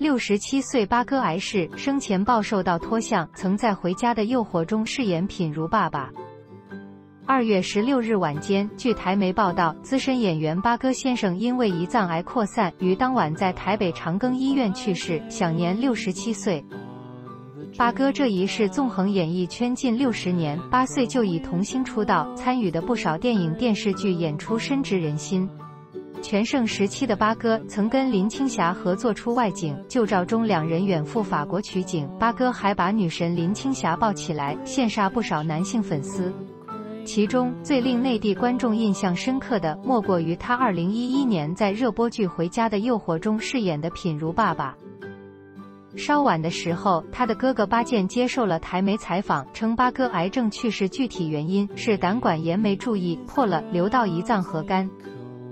六十七岁八哥癌逝，生前暴瘦到脱相，曾在《回家的诱惑》中饰演品如爸爸。二月十六日晚间，据台媒报道，资深演员八哥先生因为胰脏癌扩散，于当晚在台北长庚医院去世，享年六十七岁。八哥这一世纵横演艺圈近六十年，八岁就以童星出道，参与的不少电影电视剧演出深植人心。全盛时期的八哥曾跟林青霞合作出外景，旧照中两人远赴法国取景，八哥还把女神林青霞抱起来，羡煞不少男性粉丝。其中最令内地观众印象深刻的，莫过于他2011年在热播剧《回家的诱惑》中饰演的品如爸爸。稍晚的时候，他的哥哥八健接受了台媒采访，称八哥癌症去世具体原因是胆管炎没注意破了，流到胰脏和肝。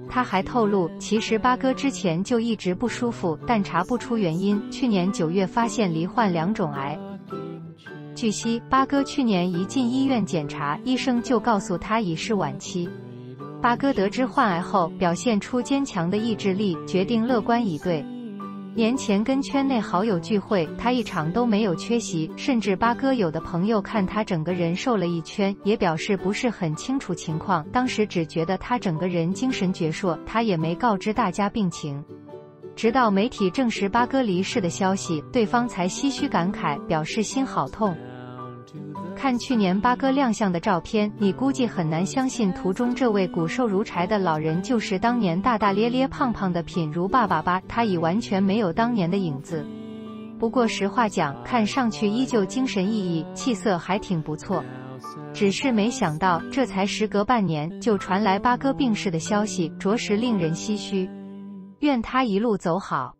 他还透露，其实八哥之前就一直不舒服，但查不出原因。去年九月发现罹患两种癌。据悉，八哥去年一进医院检查，医生就告诉他已是晚期。八哥得知患癌后，表现出坚强的意志力，决定乐观以对。年前跟圈内好友聚会，他一场都没有缺席，甚至八哥有的朋友看他整个人瘦了一圈，也表示不是很清楚情况，当时只觉得他整个人精神矍铄，他也没告知大家病情。直到媒体证实八哥离世的消息，对方才唏嘘感慨，表示心好痛。看去年八哥亮相的照片，你估计很难相信图中这位骨瘦如柴的老人就是当年大大咧咧、胖胖的品如爸爸吧？他已完全没有当年的影子。不过实话讲，看上去依旧精神奕奕，气色还挺不错。只是没想到，这才时隔半年，就传来八哥病逝的消息，着实令人唏嘘。愿他一路走好。